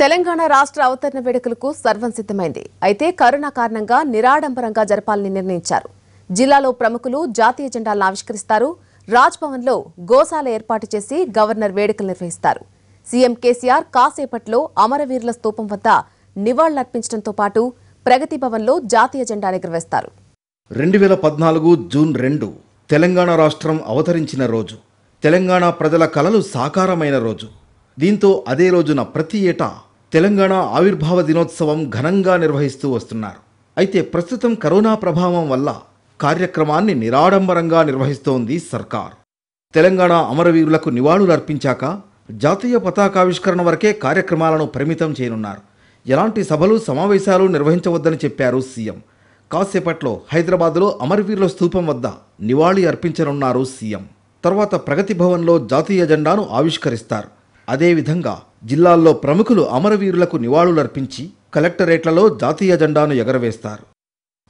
తెలంగాణ రాష్ట్ర అవతరణ వేడుకలకు సర్వం సిద్ధమైంది. అయితే కరోనా కారణంగా నిరాడంబరంగా జరపాలని నిర్ణయించారు. జిల్లాలో ప్రముఖులు జాతీయ జెండాలను ఆవిష్కరిస్తారు. రాజ్భవన్లో గోశాల ఏర్పాటు చేసి గవర్నర్ వేడుకలు నిర్వహిస్తారు. సీఎం కేసీఆర్ కాసేపట్లో అమరవీరుల స్తూపం వద్ద నివాళులర్పించడంతో పాటు ప్రగతి భవన్లో జాతీయ జెండా ఎగురవేస్తారు. రెండు వేల పద్నాలుగు జూన్ రెండు తెలంగాణ రాష్ట్రం అవతరించిన రోజు. తెలంగాణ ప్రజల కలలు సాకారమైన రోజు. దీంతో అదే రోజున ప్రతి ఏటా తెలంగాణ ఆవిర్భావ దినోత్సవం ఘనంగా నిర్వహిస్తూ వస్తున్నారు. అయితే ప్రస్తుతం కరోనా ప్రభావం వల్ల కార్యక్రమాన్ని నిరాడంబరంగా నిర్వహిస్తోంది సర్కార్. తెలంగాణ అమరవీరులకు నివాళులర్పించాక జాతీయ పతాకావిష్కరణ వరకే కార్యక్రమాలను పరిమితం చేయనున్నారు. ఎలాంటి సభలు సమావేశాలు నిర్వహించవద్దని చెప్పారు సీఎం. కాసేపట్లో హైదరాబాద్లో అమరవీరుల స్థూపం వద్ద నివాళి అర్పించనున్నారు సీఎం. తర్వాత ప్రగతి భవన్లో జాతీయ జెండాను ఆవిష్కరిస్తారు. అదేవిధంగా జిల్లాల్లో ప్రముఖులు అమరవీరులకు నివాళులర్పించి కలెక్టరేట్లలో జాతీయ జెండాను ఎగరవేస్తారు.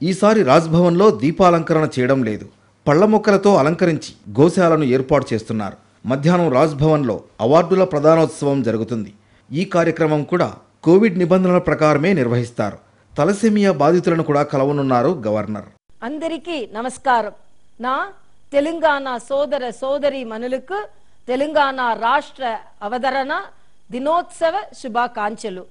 ఈసారి రాజ్భవన్లో దీపాలంకరణ చేయడం లేదు. పళ్ళ మొక్కలతో అలంకరించి గోశాలను ఏర్పాటు చేస్తున్నారు. మధ్యాహ్నం రాజ్భవన్లో అవార్డుల ప్రధానోత్సవం జరుగుతుంది. ఈ కార్యక్రమం కూడా కోవిడ్ నిబంధనల ప్రకారమే నిర్వహిస్తారు. తలసేమియా బాధితులను కూడా కలవనున్నారు గవర్నర్. అందరికీ నమస్కారం. నా తెలంగాణ సోదర సోదరి మనులకు తెలంగాణ రాష్ట్ర అవతరణ దినోత్సవ శుభాకాంక్షలు.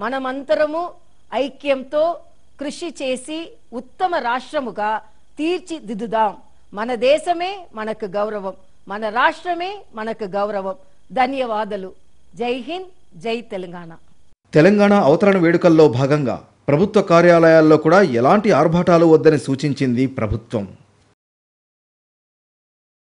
మనమంతరము ఐక్యంతో కృషి చేసి ఉత్తమ రాష్ట్రముగా తీర్చిదిద్దుదాం. మన దేశమే మనకు గౌరవం మన రాష్ట్రమే మనకు గౌరవం. ధన్యవాదాలు. జై హింద్ జై తెలంగాణ. తెలంగాణ అవతరణ వేడుకల్లో భాగంగా ప్రభుత్వ కార్యాలయాల్లో కూడా ఎలాంటి ఆర్భాటాలు వద్దని సూచించింది ప్రభుత్వం.